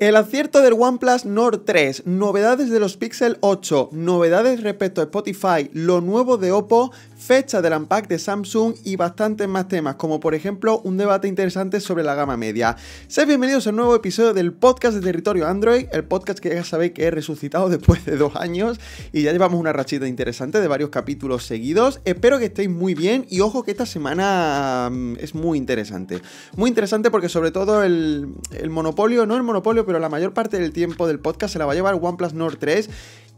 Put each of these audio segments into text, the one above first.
El acierto del OnePlus Nord 3, novedades de los Pixel 8, novedades respecto a Spotify, lo nuevo de Oppo, fecha del Unpack de Samsung y bastantes más temas, como por ejemplo un debate interesante sobre la gama media. Sed bienvenidos a un nuevo episodio del podcast de Territorio Android, el podcast que ya sabéis que he resucitado después de dos años y ya llevamos una rachita interesante de varios capítulos seguidos. Espero que estéis muy bien y ojo que esta semana mm, es muy interesante. Muy interesante porque sobre todo el, el monopolio, no el monopolio, pero la mayor parte del tiempo del podcast se la va a llevar OnePlus Nord 3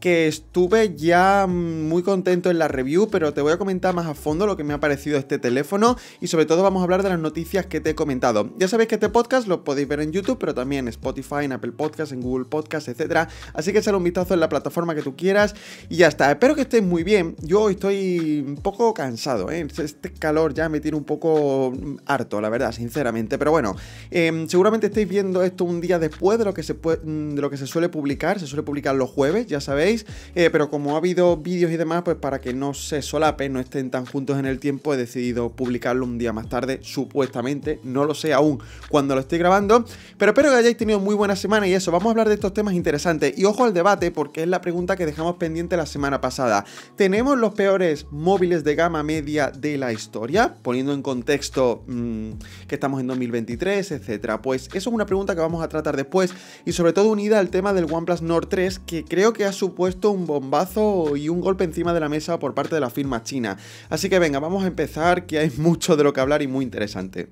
que estuve ya muy contento en la review, pero te voy a comentar más a fondo lo que me ha parecido este teléfono y sobre todo vamos a hablar de las noticias que te he comentado. Ya sabéis que este podcast lo podéis ver en YouTube, pero también en Spotify, en Apple Podcasts, en Google Podcasts, etc. Así que echar un vistazo en la plataforma que tú quieras y ya está. Espero que estéis muy bien. Yo estoy un poco cansado, ¿eh? este calor ya me tiene un poco harto, la verdad, sinceramente. Pero bueno, em, seguramente estáis viendo esto un día después de lo que se, de lo que se suele publicar. Se suele publicar los jueves, ya sabéis. Eh, pero como ha habido vídeos y demás, pues para que no se solapen, no estén tan juntos en el tiempo, he decidido publicarlo un día más tarde, supuestamente, no lo sé aún cuando lo estoy grabando, pero espero que hayáis tenido muy buena semana y eso, vamos a hablar de estos temas interesantes. Y ojo al debate, porque es la pregunta que dejamos pendiente la semana pasada. ¿Tenemos los peores móviles de gama media de la historia? Poniendo en contexto mmm, que estamos en 2023, etcétera. Pues eso es una pregunta que vamos a tratar después y sobre todo unida al tema del OnePlus Nord 3, que creo que ha supuesto puesto un bombazo y un golpe encima de la mesa por parte de la firma china. Así que venga, vamos a empezar, que hay mucho de lo que hablar y muy interesante.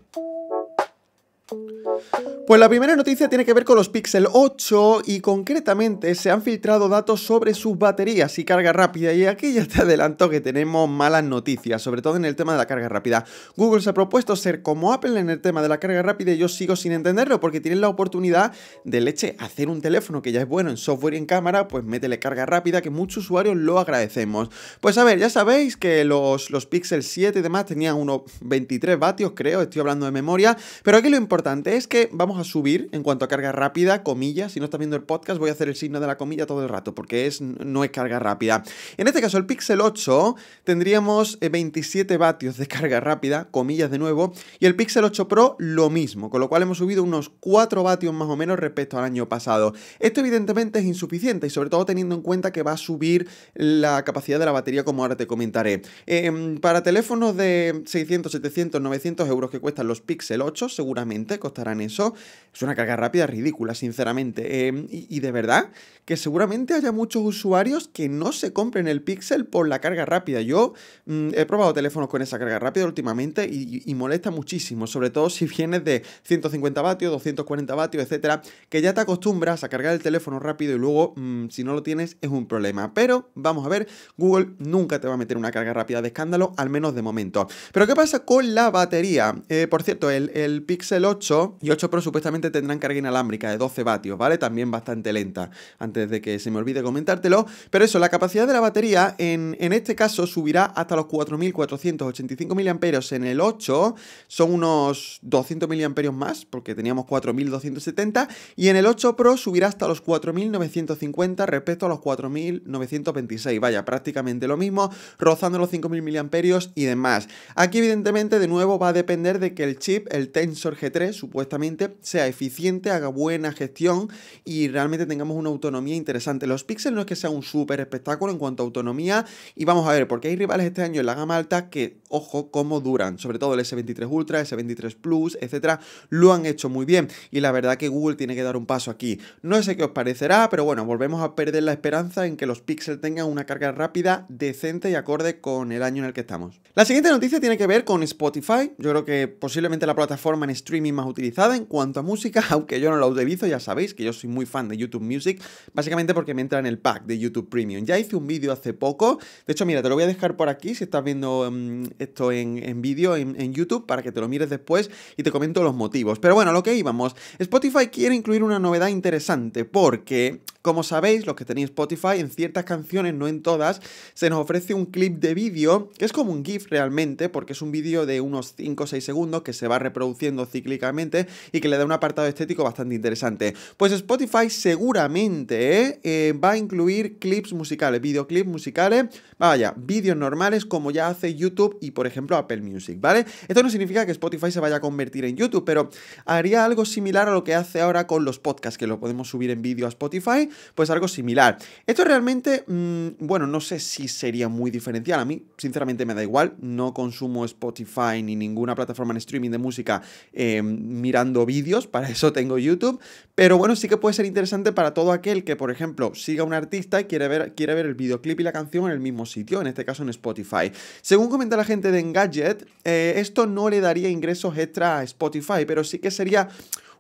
Pues la primera noticia tiene que ver con los Pixel 8 y concretamente se han filtrado datos sobre sus baterías y carga rápida y aquí ya te adelanto que tenemos malas noticias, sobre todo en el tema de la carga rápida. Google se ha propuesto ser como Apple en el tema de la carga rápida y yo sigo sin entenderlo porque tienen la oportunidad de leche hacer un teléfono que ya es bueno en software y en cámara, pues métele carga rápida que muchos usuarios lo agradecemos. Pues a ver, ya sabéis que los, los Pixel 7 y demás tenían unos 23 vatios creo, estoy hablando de memoria, pero aquí lo importante es que vamos a subir en cuanto a carga rápida, comillas. Si no estás viendo el podcast, voy a hacer el signo de la comilla todo el rato, porque es, no es carga rápida. En este caso, el Pixel 8 tendríamos 27 eh, vatios de carga rápida, comillas de nuevo, y el Pixel 8 Pro lo mismo, con lo cual hemos subido unos 4 vatios más o menos respecto al año pasado. Esto evidentemente es insuficiente y sobre todo teniendo en cuenta que va a subir la capacidad de la batería como ahora te comentaré. Em, para teléfonos de 600, 700, 900 euros que cuestan los Pixel 8, seguramente costarán eso. Es una carga rápida ridícula, sinceramente. Em, y, de verdad que seguramente haya muchos usuarios que no se compren el Pixel por la carga rápida. Yo mm, he probado teléfonos con esa carga rápida últimamente y, molesta muchísimo, sobre todo si vienes de 150 vatios, 240 vatios, etcétera, que ya te acostumbras a cargar el teléfono rápido y luego, mm, si no lo tienes, es un problema. Pero vamos a ver, Google nunca te va a meter una carga rápida de escándalo, al menos de momento. Pero ¿qué pasa con la batería? Eh, por cierto, el, el Pixel 8 y 8 Pro supuestamente tendrán carga inalámbrica de 12 vatios, ¿vale? También bastante lenta, antes de que se me olvide comentártelo. Pero eso, la capacidad de la batería en, este caso subirá hasta los 4.485 mAh en el 8, son unos 200 mAh más, porque teníamos 4.270, y en el 8 Pro subirá hasta los 4.950 respecto a los 4.926, vaya, prácticamente lo mismo, rozando los 5.000 mAh y demás. Aquí evidentemente de nuevo va a depender de que el chip, el Tensor G3, supuestamente sea eficiente, haga buena gestión y realmente tengamos una autonomía interesante. Los Pixel no es que sea un súper espectáculo en cuanto a autonomía y vamos a ver, porque hay rivales este año en la gama alta que, ojo, cómo duran, sobre todo el S23 Ultra, S23 Plus, etcétera, lo han hecho muy bien y la verdad que Google tiene que dar un paso aquí. No sé qué os parecerá, pero bueno, volvemos a perder la esperanza en que los Pixel tengan una carga rápida, decente y acorde con el año en el que estamos. La siguiente noticia tiene que ver con Spotify, yo creo que posiblemente la plataforma en streaming más utilizada en cuanto a música, aunque yo no la utilizo, ya sabéis que yo soy muy fan de YouTube Music, básicamente porque me entra en el pack de YouTube Premium. Ya hice un vídeo hace poco, de hecho, mira, te lo voy a dejar por aquí si estás viendo mm, esto en, vídeo en, YouTube para que te lo mires después y te comento los motivos. Pero bueno, lo que íbamos, Spotify quiere incluir una novedad interesante porque Como sabéis, los que tenéis Spotify, en ciertas canciones, no en todas, se nos ofrece un clip de vídeo, que es como un GIF realmente, porque es un vídeo de unos 5 o 6 segundos que se va reproduciendo cíclicamente y que le da un apartado estético bastante interesante. Pues Spotify seguramente eh, va a incluir clips musicales, videoclips musicales, vaya, vídeos normales como ya hace YouTube y por ejemplo Apple Music, ¿vale? Esto no significa que Spotify se vaya a convertir en YouTube, pero haría algo similar a lo que hace ahora con los podcasts, que lo podemos subir en vídeo a Spotify pues algo similar. Esto realmente, mm, bueno, no sé si sería muy diferencial. A mí, sinceramente, me da igual. No consumo Spotify ni ninguna plataforma en streaming de música em, mirando vídeos. Para eso tengo YouTube. Pero bueno, sí que puede ser interesante para todo aquel que, por ejemplo, siga a un artista y quiere ver, quiere ver el videoclip y la canción en el mismo sitio, en este caso en Spotify. Según comenta la gente de Engadget, eh, esto no le daría ingresos extra a Spotify, pero sí que sería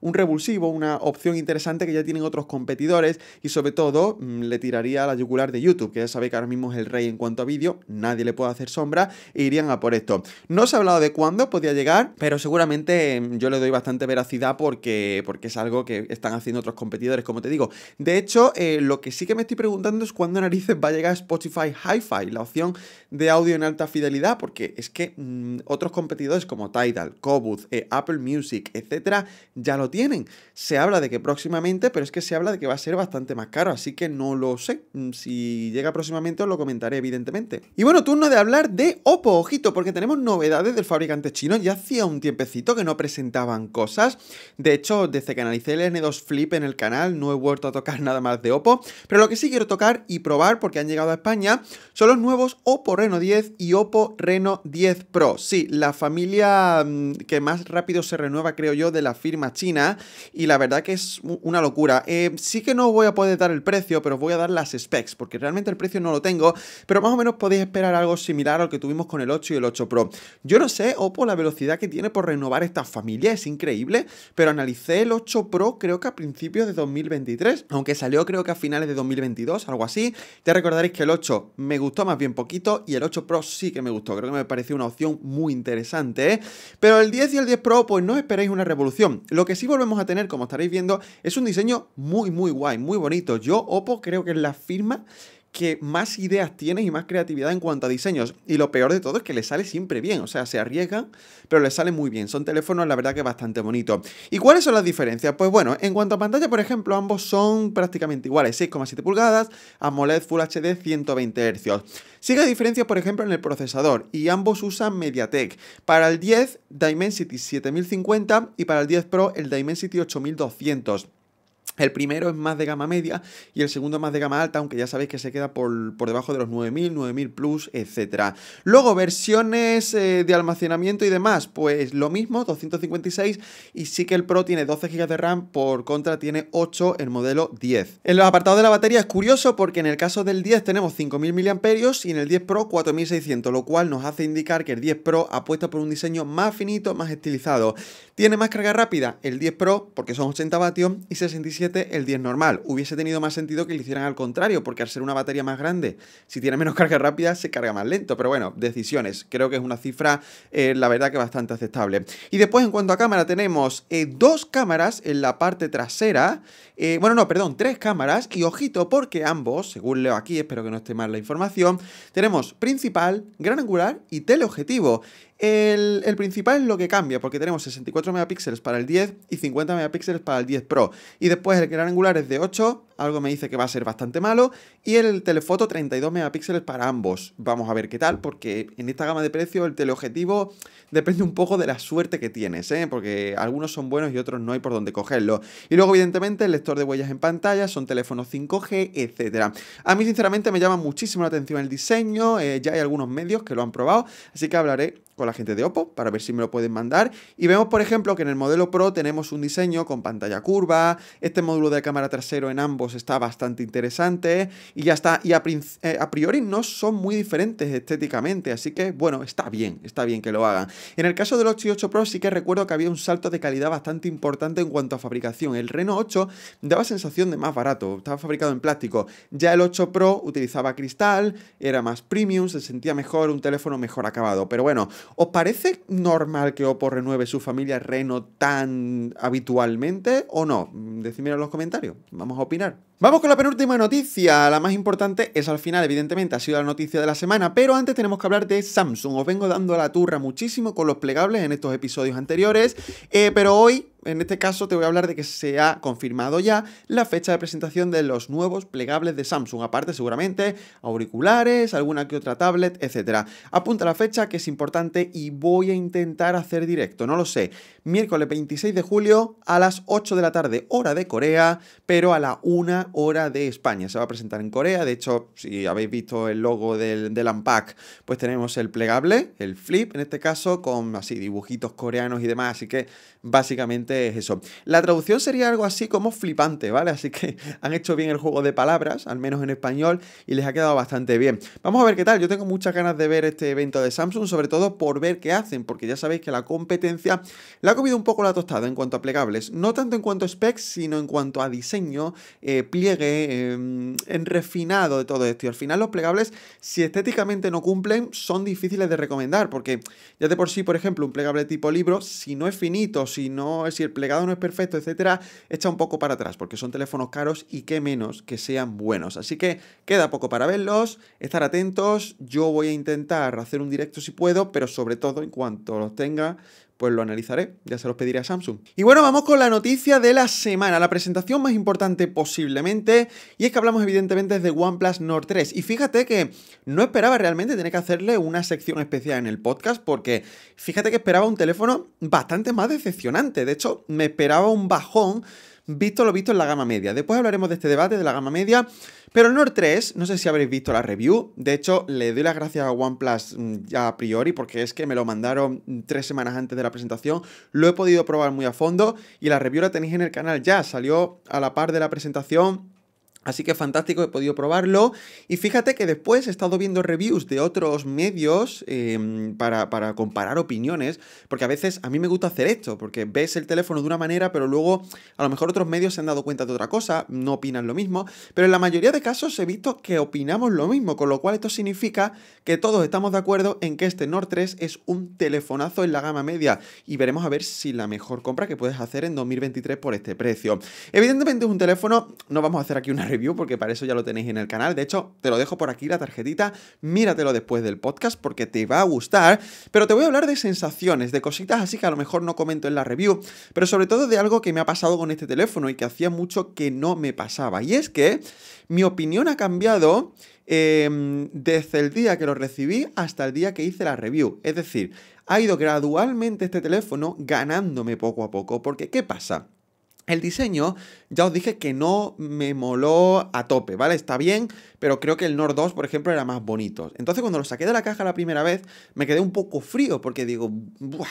un revulsivo, una opción interesante que ya tienen otros competidores y sobre todo mm, le tiraría a la yugular de YouTube, que ya sabe que ahora mismo es el rey en cuanto a vídeo, nadie le puede hacer sombra e irían a por esto. No se ha hablado de cuándo podía llegar, pero seguramente mm, yo le doy bastante veracidad porque, porque es algo que están haciendo otros competidores, como te digo. De hecho, eh, lo que sí que me estoy preguntando es cuándo narices va a llegar Spotify Hi-Fi, la opción de audio en alta fidelidad, porque es que mm, otros competidores como Tidal, Cobuz, eh, Apple Music, etcétera, ya lo tienen. Se habla de que próximamente, pero es que se habla de que va a ser bastante más caro, así que no lo sé. Mm, si llega próximamente os lo comentaré, evidentemente. Y bueno, turno de hablar de Oppo, ojito, porque tenemos novedades del fabricante chino. Ya hacía un tiempecito que no presentaban cosas. De hecho, desde que analicé el N2 Flip en el canal, no he vuelto a tocar nada más de Oppo. Pero lo que sí quiero tocar y probar, porque han llegado a España, son los nuevos Oppo Reno 10 y Oppo Reno 10 Pro. Sí, la familia mm, que más rápido se renueva, creo yo, de la firma china y la verdad que es una locura. Eh, sí que no voy a poder dar el precio, pero voy a dar las specs, porque realmente el precio no lo tengo, pero más o menos podéis esperar algo similar al que tuvimos con el 8 y el 8 Pro. Yo no sé, Oppo, la velocidad que tiene por renovar esta familia es increíble, pero analicé el 8 Pro creo que a principios de 2023, aunque salió creo que a finales de 2022, algo así. Ya recordaréis que el 8 me gustó más bien poquito y el 8 Pro sí que me gustó, creo que me pareció una opción muy interesante, ¿eh? Pero el 10 y el 10 Pro, pues no esperéis una revolución. Lo que sí volvemos a tener, como estaréis viendo, es un diseño muy, muy guay, muy bonito. Yo, Oppo, creo que es la firma que más ideas tiene y más creatividad en cuanto a diseños. Y lo peor de todo es que le sale siempre bien. O sea, se arriesgan, pero le sale muy bien. Son teléfonos, la verdad, que bastante bonitos. ¿Y cuáles son las diferencias? Pues bueno, en cuanto a pantalla, por ejemplo, ambos son prácticamente iguales. 6,7 pulgadas, AMOLED Full HD 120 Hz. Sigue diferencias, por ejemplo, en el procesador. Y ambos usan MediaTek. Para el 10, Dimensity 7050 y para el 10 Pro, el Dimensity 8200. El primero es más de gama media y el segundo más de gama alta, aunque ya sabéis que se queda por, debajo de los 9000, 9000 Plus, etc. Luego, versiones eh, de almacenamiento y demás, pues lo mismo, 256 y sí que el Pro tiene 12 GB de RAM, por contra tiene 8 el modelo 10. En los apartados de la batería es curioso porque en el caso del 10 tenemos 5000 mAh y en el 10 Pro 4600, lo cual nos hace indicar que el 10 Pro apuesta por un diseño más finito, más estilizado. ¿Tiene más carga rápida? El 10 Pro, porque son 80 vatios y 67 el 10 normal. Hubiese tenido más sentido que lo hicieran al contrario, porque al ser una batería más grande, si tiene menos carga rápida, se carga más lento. Pero bueno, decisiones. Creo que es una cifra, eh, la verdad que bastante aceptable. Y después, en cuanto a cámara, tenemos eh, dos cámaras en la parte trasera. Eh, bueno, no, perdón, tres cámaras. Y ojito, porque ambos, según leo aquí, espero que no esté mal la información, tenemos principal, gran angular y teleobjetivo. El, principal es lo que cambia, porque tenemos 64 megapíxeles para el 10 y 50 megapíxeles para el 10 Pro. Y después el gran angular es de 8, algo me dice que va a ser bastante malo. Y el telefoto 32 megapíxeles para ambos. Vamos a ver qué tal, porque en esta gama de precios el teleobjetivo depende un poco de la suerte que tienes, ¿eh? porque algunos son buenos y otros no hay por dónde cogerlo. Y luego, evidentemente, el lector de huellas en pantalla, son teléfonos 5G, etc. A mí, sinceramente, me llama muchísimo la atención el diseño, eh, ya hay algunos medios que lo han probado, así que hablaré con la gente de Oppo para ver si me lo pueden mandar. Y vemos, por ejemplo, que en el modelo Pro tenemos un diseño con pantalla curva, este módulo de cámara trasero en ambos está bastante interesante y ya está. Y a, eh, a priori no son muy diferentes estéticamente, así que bueno, está bien, está bien que lo hagan. En el caso del 8 y 8 Pro sí que recuerdo que había un salto de calidad bastante importante en cuanto a fabricación. El Reno 8 daba sensación de más barato, estaba fabricado en plástico. Ya el 8 Pro utilizaba cristal, era más premium, se sentía mejor, un teléfono mejor acabado. Pero bueno, ¿Os parece normal que Oppo renueve su familia Reno tan habitualmente o no? Decídmelo en los comentarios. Vamos a opinar. Vamos con la penúltima noticia. La más importante es al final, evidentemente, ha sido la noticia de la semana, pero antes tenemos que hablar de Samsung. Os vengo dando la turra muchísimo con los plegables en estos episodios anteriores, eh, pero hoy en este caso te voy a hablar de que se ha confirmado ya la fecha de presentación de los nuevos plegables de Samsung. Aparte, seguramente, auriculares, alguna que otra tablet, etc. Apunta la fecha que es importante y voy a intentar hacer directo, no lo sé. Miércoles 26 de julio a las 8 de la tarde, hora de Corea, pero a la 1 hora de España. Se va a presentar en Corea. De hecho, si habéis visto el logo del, del Unpack, pues tenemos el plegable, el flip en este caso, con así dibujitos coreanos y demás. Así que básicamente es eso. La traducción sería algo así como flipante, ¿vale? Así que han hecho bien el juego de palabras, al menos en español, y les ha quedado bastante bien. Vamos a ver qué tal. Yo tengo muchas ganas de ver este evento de Samsung, sobre todo por ver qué hacen, porque ya sabéis que la competencia le ha comido un poco la tostada en cuanto a plegables. No tanto en cuanto a specs, sino en cuanto a diseño, eh, pliegue, em, en refinado de todo esto. Y al final los plegables, si estéticamente no cumplen, son difíciles de recomendar, porque ya de por sí, por ejemplo, un plegable tipo libro, si no es finito, si no es si el plegado no es perfecto, etcétera, echa un poco para atrás, porque son teléfonos caros y qué menos que sean buenos. Así que queda poco para verlos, estar atentos. Yo voy a intentar hacer un directo si puedo, pero sobre todo en cuanto los tenga, pues lo analizaré, ya se los pediré a Samsung. Y bueno, vamos con la noticia de la semana, la presentación más importante posiblemente, y es que hablamos evidentemente de OnePlus Nord 3. Y fíjate que no esperaba realmente tener que hacerle una sección especial en el podcast, porque fíjate que esperaba un teléfono bastante más decepcionante. De hecho, me esperaba un bajón visto lo visto en la gama media. Después hablaremos de este debate de la gama media. Pero el Nord 3, no sé si habréis visto la review. De hecho, le doy las gracias a OnePlus mm, ya a priori, porque es que me lo mandaron tres semanas antes de la presentación. Lo he podido probar muy a fondo y la review la tenéis en el canal ya. Salió a la par de la presentación Así que fantástico, he podido probarlo. Y fíjate que después he estado viendo reviews de otros medios em, para, para, comparar opiniones, porque a veces a mí me gusta hacer esto, porque ves el teléfono de una manera, pero luego a lo mejor otros medios se han dado cuenta de otra cosa, no opinan lo mismo, pero en la mayoría de casos he visto que opinamos lo mismo, con lo cual esto significa que todos estamos de acuerdo en que este Nord 3 es un telefonazo en la gama media y veremos a ver si la mejor compra que puedes hacer en 2023 por este precio. Evidentemente es un teléfono, no vamos a hacer aquí una review porque para eso ya lo tenéis en el canal. De hecho, te lo dejo por aquí la tarjetita, míratelo después del podcast porque te va a gustar. Pero te voy a hablar de sensaciones, de cositas así que a lo mejor no comento en la review, pero sobre todo de algo que me ha pasado con este teléfono y que hacía mucho que no me pasaba. Y es que mi opinión ha cambiado em, desde el día que lo recibí hasta el día que hice la review. Es decir, ha ido gradualmente este teléfono ganándome poco a poco. Porque, ¿qué pasa? El diseño, ya os dije que no me moló a tope, ¿vale? Está bien, pero creo que el Nord 2, por ejemplo, era más bonito. Entonces, cuando lo saqué de la caja la primera vez, me quedé un poco frío, porque digo,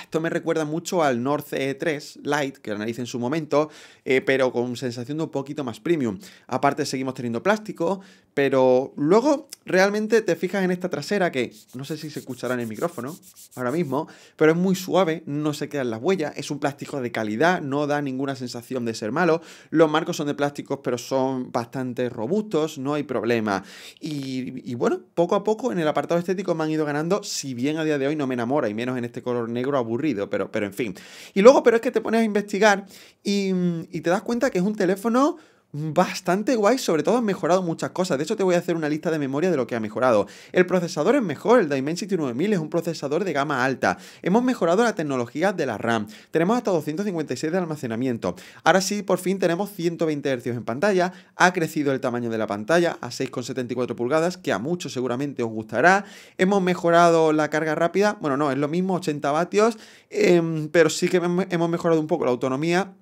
esto me recuerda mucho al Nord CE3 Lite, que lo analicé en su momento, eh, pero con sensación de un poquito más premium. Aparte, seguimos teniendo plástico, pero luego realmente te fijas en esta trasera que no sé si se escuchará en el micrófono ahora mismo, pero es muy suave, no se quedan las huellas, es un plástico de calidad, no da ninguna sensación de ser malo. Los marcos son de plásticos, pero son bastante robustos, no hay problema. Y, bueno, poco a poco en el apartado estético me han ido ganando, si bien a día de hoy no me enamora, y menos en este color negro aburrido, pero, pero en fin. Y luego, pero es que te pones a investigar y, y te das cuenta que es un teléfono bastante guay, sobre todo han mejorado muchas cosas. De hecho, te voy a hacer una lista de memoria de lo que ha mejorado. El procesador es mejor, el Dimensity 9000 es un procesador de gama alta. Hemos mejorado la tecnología de la RAM. Tenemos hasta 256 de almacenamiento. Ahora sí, por fin tenemos 120 Hz en pantalla. Ha crecido el tamaño de la pantalla a 6,74 pulgadas, que a muchos seguramente os gustará. Hemos mejorado la carga rápida. Bueno, no, es lo mismo, 80 vatios. Em, pero sí que hemos mejorado un poco la autonomía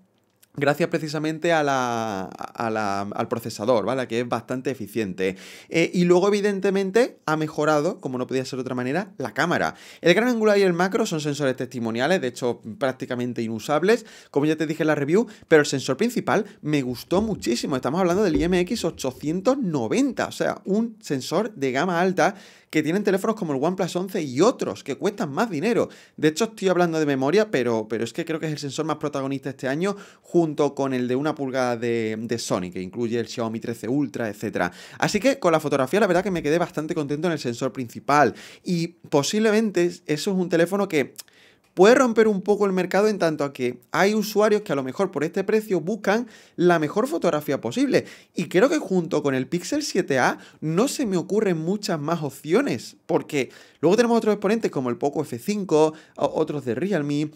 gracias precisamente a la, al procesador, ¿vale? Que es bastante eficiente. Eh, y luego, evidentemente, ha mejorado, como no podía ser de otra manera, la cámara. El gran angular y el macro son sensores testimoniales, de hecho, prácticamente inusables, como ya te dije en la review, pero el sensor principal me gustó muchísimo. Estamos hablando del IMX 890, o sea, un sensor de gama alta que tienen teléfonos como el OnePlus 11 y otros que cuestan más dinero. De hecho, estoy hablando de memoria, pero, pero es que creo que es el sensor más protagonista este año, junto con el de una pulgada de, de Sony, que incluye el Xiaomi 13 Ultra, etc. Así que con la fotografía, la verdad que me quedé bastante contento en el sensor principal. Y posiblemente eso es un teléfono que puede romper un poco el mercado en tanto a que hay usuarios que a lo mejor por este precio buscan la mejor fotografía posible. Y creo que junto con el Pixel 7a no se me ocurren muchas más opciones, porque luego tenemos otros exponentes como el Poco F5, otros de Realme,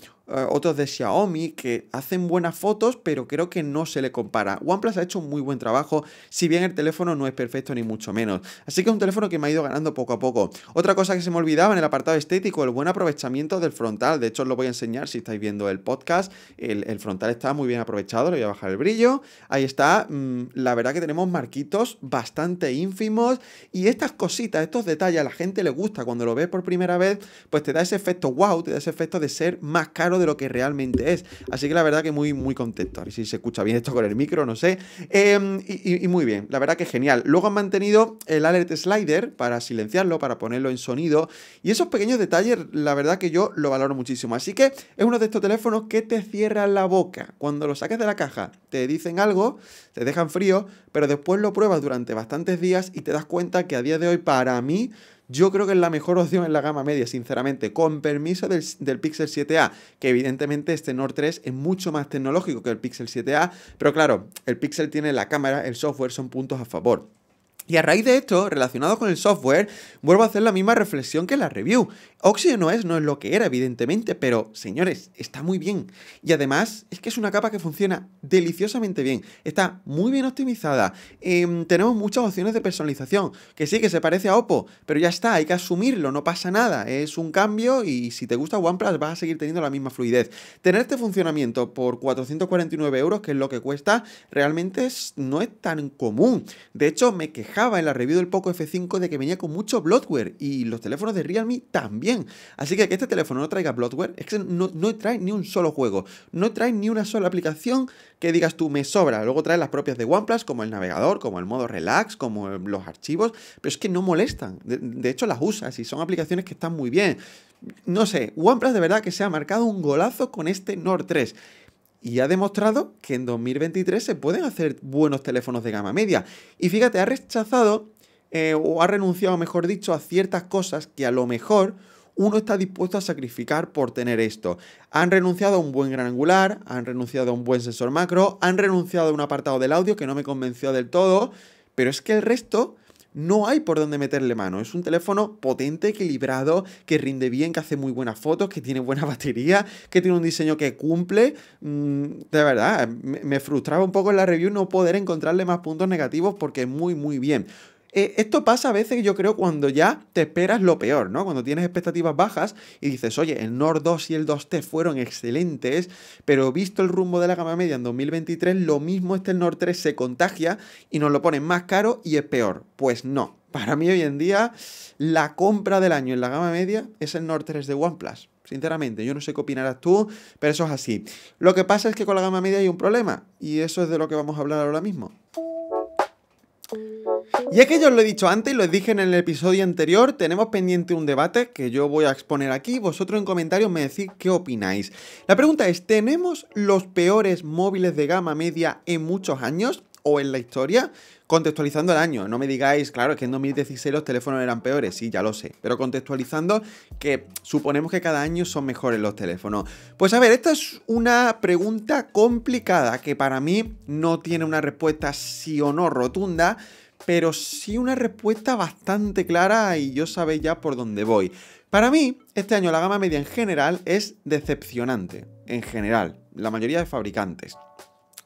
otros de Xiaomi que hacen buenas fotos, pero creo que no se le compara. OnePlus ha hecho un muy buen trabajo, si bien el teléfono no es perfecto ni mucho menos. Así que es un teléfono que me ha ido ganando poco a poco. Otra cosa que se me olvidaba en el apartado estético, el buen aprovechamiento del frontal. De hecho, os lo voy a enseñar si estáis viendo el podcast. El, frontal está muy bien aprovechado, le voy a bajar el brillo. Ahí está. Mm, la verdad que tenemos marquitos bastante ínfimos y estas cositas, estos detalles, a la gente le gusta cuando lo ves por primera vez, pues te da ese efecto wow, te da ese efecto de ser más caro de lo que realmente es. Así que la verdad que muy, muy contento. A ver si se escucha bien esto con el micro, no sé. Em, y, muy bien, la verdad que genial. Luego han mantenido el alert slider para silenciarlo, para ponerlo en sonido. Y esos pequeños detalles, la verdad que yo lo valoro muchísimo. Así que es uno de estos teléfonos que te cierra la boca. Cuando lo saques de la caja, te dicen algo, te dejan frío, pero después lo pruebas durante bastantes días y te das cuenta que a día de hoy, para mí, yo creo que es la mejor opción en la gama media, sinceramente, con permiso del, del, Pixel 7a, que evidentemente este Nord 3 es mucho más tecnológico que el Pixel 7a, pero claro, el Pixel tiene la cámara, el software, son puntos a favor. Y a raíz de esto, relacionado con el software, vuelvo a hacer la misma reflexión que la review. Oxygen es, no es lo que era, evidentemente, pero señores, está muy bien. Y además, es que es una capa que funciona deliciosamente bien. Está muy bien optimizada. Em, tenemos muchas opciones de personalización. Que sí, que se parece a Oppo, pero ya está, hay que asumirlo, no pasa nada. Es un cambio y si te gusta OnePlus vas a seguir teniendo la misma fluidez. Tener este funcionamiento por 449 euros, que es lo que cuesta, realmente no es tan común. De hecho, me quejé en la review del Poco F5 de que venía con mucho bloatware y los teléfonos de Realme también. Así que que este teléfono no traiga bloatware es que no, no trae ni un solo juego, no trae ni una sola aplicación que digas tú me sobra. Luego trae las propias de OnePlus, como el navegador, como el modo relax, como los archivos, pero es que no molestan. De, de hecho, las usas y son aplicaciones que están muy bien. No sé, OnePlus de verdad que se ha marcado un golazo con este Nord 3 y ha demostrado que en 2023 se pueden hacer buenos teléfonos de gama media. Y fíjate, ha rechazado eh, o ha renunciado, mejor dicho, a ciertas cosas que a lo mejor uno está dispuesto a sacrificar por tener esto. Han renunciado a un buen gran angular, han renunciado a un buen sensor macro, han renunciado a un apartado del audio que no me convenció del todo, pero es que el resto no hay por dónde meterle mano. Es un teléfono potente, equilibrado, que rinde bien, que hace muy buenas fotos, que tiene buena batería, que tiene un diseño que cumple. Mm, de verdad, me frustraba un poco en la review no poder encontrarle más puntos negativos porque es muy, muy bien. Eh, esto pasa a veces, yo creo, cuando ya te esperas lo peor, ¿no? Cuando tienes expectativas bajas y dices, oye, el Nord 2 y el 2T fueron excelentes, pero visto el rumbo de la gama media en 2023, lo mismo este Nord 3 se contagia y nos lo ponen más caro y es peor. Pues no. Para mí hoy en día, la compra del año en la gama media es el Nord 3 de OnePlus. Sinceramente, yo no sé qué opinarás tú, pero eso es así. Lo que pasa es que con la gama media hay un problema, y eso es de lo que vamos a hablar ahora mismo. Y es que yo os lo he dicho antes y lo dije en el episodio anterior, tenemos pendiente un debate que yo voy a exponer aquí, vosotros en comentarios me decís qué opináis. La pregunta es, ¿tenemos los peores móviles de gama media en muchos años o en la historia? Contextualizando el año, no me digáis, claro, es que en 2016 los teléfonos eran peores, sí, ya lo sé, pero contextualizando que suponemos que cada año son mejores los teléfonos. Pues a ver, esta es una pregunta complicada que para mí no tiene una respuesta sí o no rotunda, pero sí una respuesta bastante clara y yo sabéis ya por dónde voy. Para mí, este año la gama media en general es decepcionante, en general, la mayoría de fabricantes.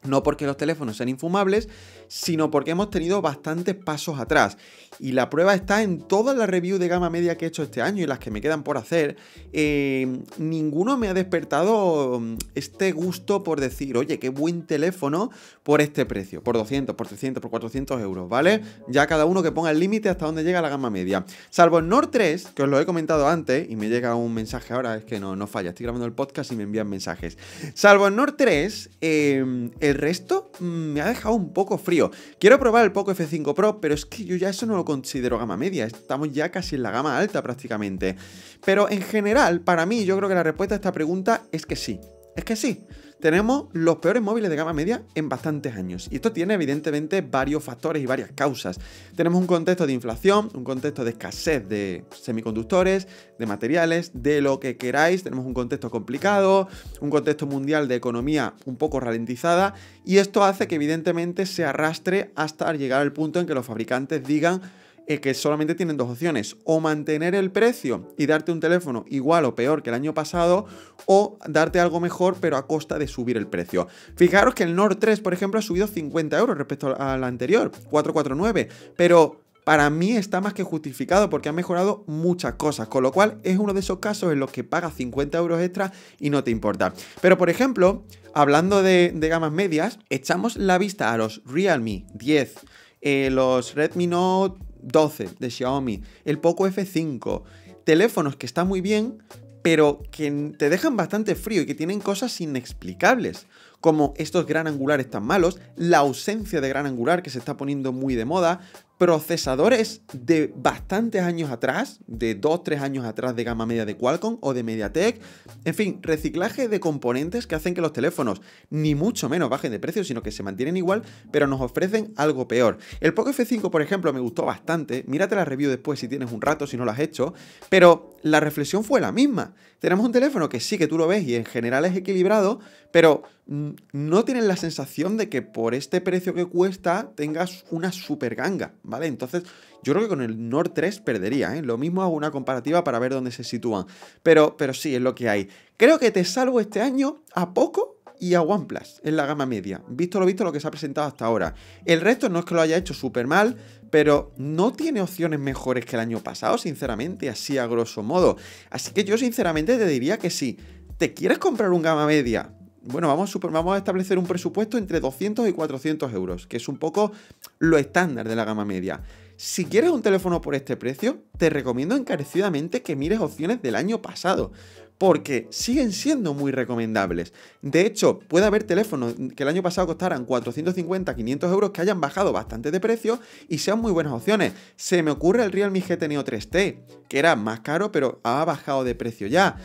No porque los teléfonos sean infumables, sino porque hemos tenido bastantes pasos atrás. Y la prueba está en todas las reviews de gama media que he hecho este año y las que me quedan por hacer. Eh, ninguno me ha despertado mm, este gusto por decir, oye, qué buen teléfono por este precio, por 200, por 300, por 400 euros, ¿vale? Ya cada uno que ponga el límite hasta donde llega la gama media. Salvo el Nord 3, que os lo he comentado antes, y me llega un mensaje ahora, es que no, no falla, estoy grabando el podcast y me envían mensajes. Salvo el Nord 3, eh, el resto mm, me ha dejado un poco frío. Quiero probar el Poco F5 Pro, pero es que yo ya eso no lo considero gama media. Estamos ya casi en la gama alta prácticamente. Pero en general, para mí, yo creo que la respuesta a esta pregunta es que sí. Es que sí. Tenemos los peores móviles de gama media en bastantes años. Y esto tiene evidentemente varios factores y varias causas. Tenemos un contexto de inflación, un contexto de escasez de semiconductores, de materiales, de lo que queráis. Tenemos un contexto complicado, un contexto mundial de economía un poco ralentizada y esto hace que evidentemente se arrastre hasta llegar al punto en que los fabricantes digan es que solamente tienen dos opciones, o mantener el precio y darte un teléfono igual o peor que el año pasado, o darte algo mejor pero a costa de subir el precio. Fijaros que el Nord 3, por ejemplo, ha subido 50 euros respecto al anterior, 449, pero para mí está más que justificado porque ha mejorado muchas cosas, con lo cual es uno de esos casos en los que pagas 50 euros extra y no te importa. Pero por ejemplo, hablando de, gamas medias, echamos la vista a los Realme 10, eh, los Redmi Note 12 de Xiaomi, el Poco F5, teléfonos que están muy bien, pero que te dejan bastante frío y que tienen cosas inexplicables, como estos gran angulares tan malos, la ausencia de gran angular que se está poniendo muy de moda, procesadores de bastantes años atrás, de 2-3 años atrás de gama media de Qualcomm o de MediaTek, en fin, reciclaje de componentes que hacen que los teléfonos ni mucho menos bajen de precio, sino que se mantienen igual, pero nos ofrecen algo peor. El Poco F5, por ejemplo, me gustó bastante, mírate la review después si tienes un rato, si no lo has hecho, pero la reflexión fue la misma. Tenemos un teléfono que sí que tú lo ves y en general es equilibrado, pero no tienes la sensación de que por este precio que cuesta tengas una super ganga, ¿vale? Entonces, yo creo que con el Nord 3 perdería, ¿eh? Lo mismo hago una comparativa para ver dónde se sitúan. Pero, pero sí, es lo que hay. Creo que te salvo este año a poco y a OnePlus en la gama media. Visto lo visto lo que se ha presentado hasta ahora. El resto no es que lo haya hecho súper mal, pero no tiene opciones mejores que el año pasado, sinceramente, así a grosso modo. Así que yo sinceramente te diría que sí. ¿Te quieres comprar un gama media? Bueno, vamos, vamos a establecer un presupuesto entre 200 y 400 euros, que es un poco lo estándar de la gama media. Si quieres un teléfono por este precio, te recomiendo encarecidamente que mires opciones del año pasado, porque siguen siendo muy recomendables. De hecho, puede haber teléfonos que el año pasado costaran 450, 500 euros que hayan bajado bastante de precio y sean muy buenas opciones. Se me ocurre el Realme GT Neo 3T, que era más caro pero ha bajado de precio ya.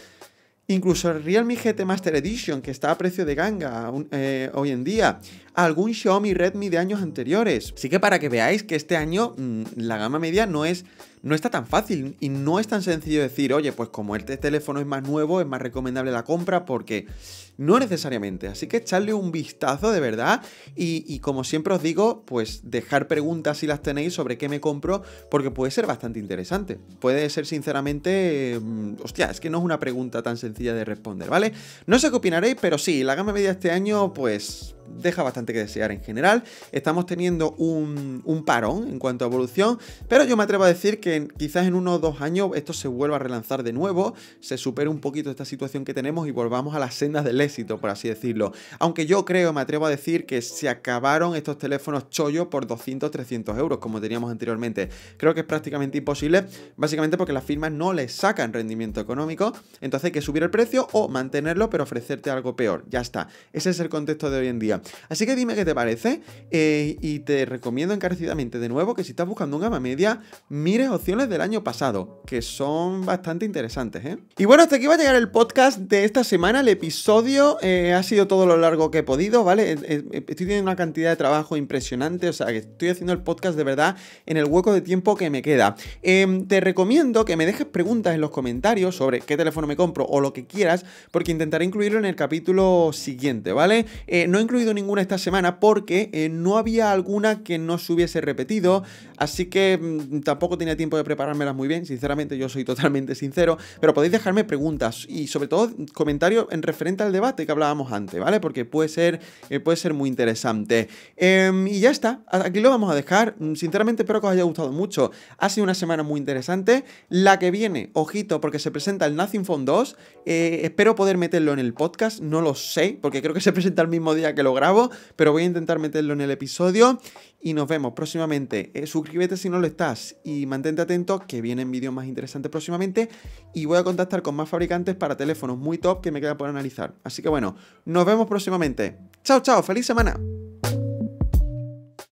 Incluso el Realme GT Master Edition, que está a precio de ganga eh, hoy en día. Algún Xiaomi Redmi de años anteriores. Así que para que veáis que este año mm, la gama media no es no está tan fácil y no es tan sencillo decir, oye, pues como este teléfono es más nuevo, es más recomendable la compra porque no necesariamente. Así que echarle un vistazo de verdad y, como siempre os digo, pues dejar preguntas si las tenéis sobre qué me compro porque puede ser bastante interesante. Puede ser sinceramente, mm, hostia, es que no es una pregunta tan sencilla de responder, ¿vale? No sé qué opinaréis, pero sí, la gama media este año pues deja bastante que desear en general. Estamos teniendo un, parón en cuanto a evolución, pero yo me atrevo a decir que quizás en uno o dos años esto se vuelva a relanzar de nuevo, se supere un poquito esta situación que tenemos y volvamos a las sendas del por así decirlo. Aunque yo creo, me atrevo a decir que se acabaron estos teléfonos chollo por 200, 300 euros, como teníamos anteriormente. Creo que es prácticamente imposible, básicamente porque las firmas no les sacan rendimiento económico, entonces hay que subir el precio o mantenerlo, pero ofrecerte algo peor. Ya está. Ese es el contexto de hoy en día. Así que dime qué te parece eh, y te recomiendo encarecidamente de nuevo que si estás buscando un gama media, mires opciones del año pasado, que son bastante interesantes. ¿eh? Y bueno, hasta aquí va a llegar el podcast de esta semana. El episodio eh, ha sido todo lo largo que he podido, ¿vale? Estoy teniendo una cantidad de trabajo impresionante, o sea que estoy haciendo el podcast de verdad en el hueco de tiempo que me queda. Em, te recomiendo que me dejes preguntas en los comentarios sobre qué teléfono me compro o lo que quieras, porque intentaré incluirlo en el capítulo siguiente, ¿vale? no he incluido ninguna esta semana porque eh, no había alguna que no se hubiese repetido, así que mm, tampoco tenía tiempo de preparármelas muy bien, sinceramente yo soy totalmente sincero, pero podéis dejarme preguntas y sobre todo comentarios en referente al debate que hablábamos antes, ¿vale? Porque puede ser, eh, puede ser muy interesante. Em, y ya está, aquí lo vamos a dejar, mm, sinceramente espero que os haya gustado mucho, ha sido una semana muy interesante, la que viene, ojito, porque se presenta el Nothing Phone 2, eh, espero poder meterlo en el podcast, no lo sé, porque creo que se presenta el mismo día que lo grabo, pero voy a intentar meterlo en el episodio y nos vemos próximamente. Eh, suscríbete si no lo estás y mantente atento que vienen vídeos más interesantes próximamente y voy a contactar con más fabricantes para teléfonos muy top que me queda por analizar. Así que bueno, nos vemos próximamente. Chao, chao, feliz semana.